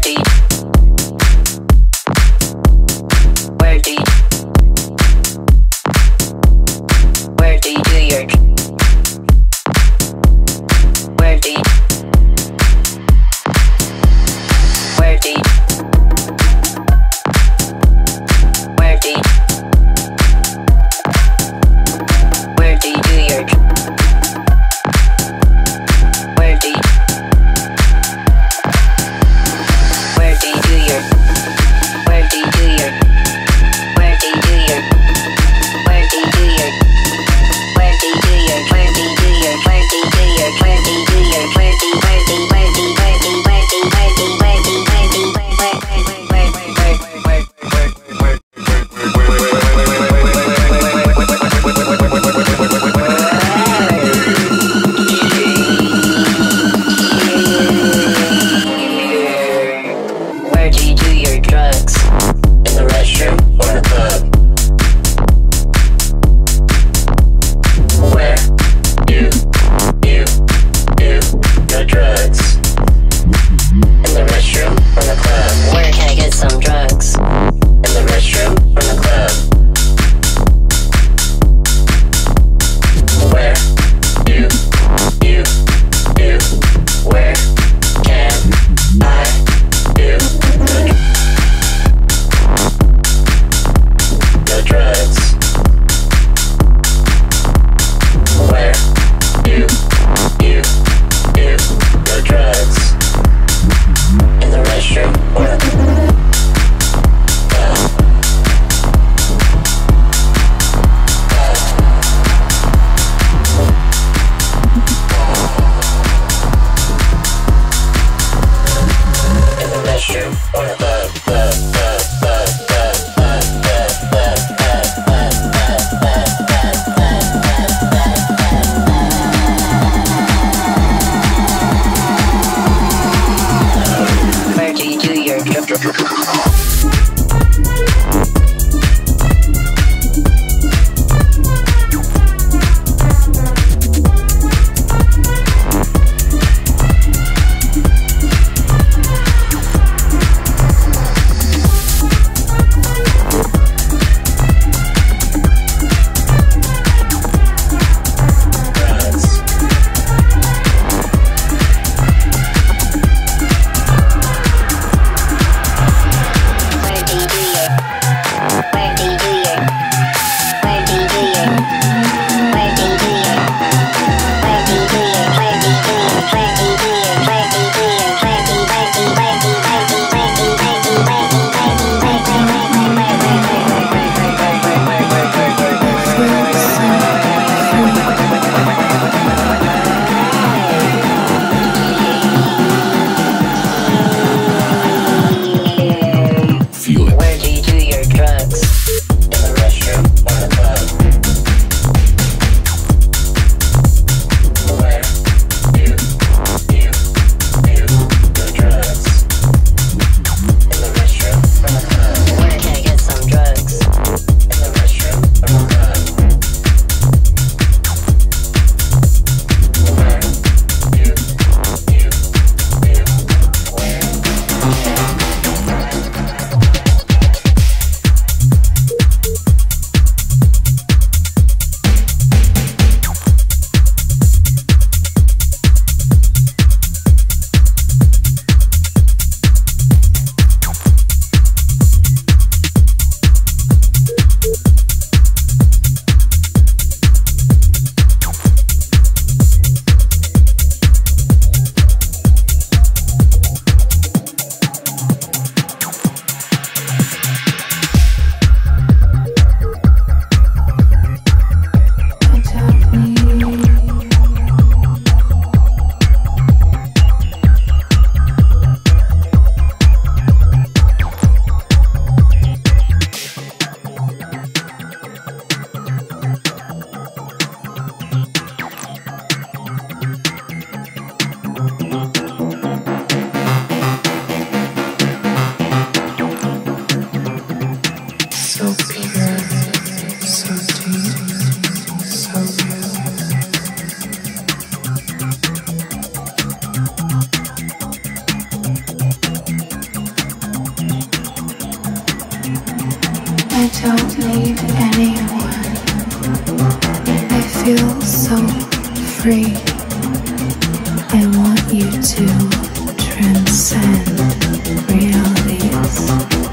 dirty Oh, so free. I want you to transcend realities.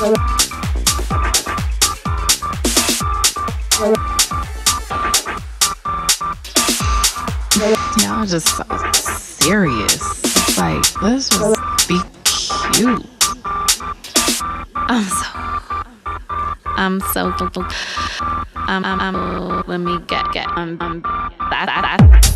Y'all just so serious. Like, let's just be cute. I'm so. I'm so. I'm. I'm. I'm let me get. Get. I'm. I'm. That. That. that.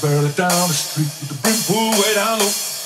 barely down the street with the brim pulled way down low.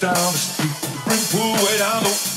down the street. Bring way down the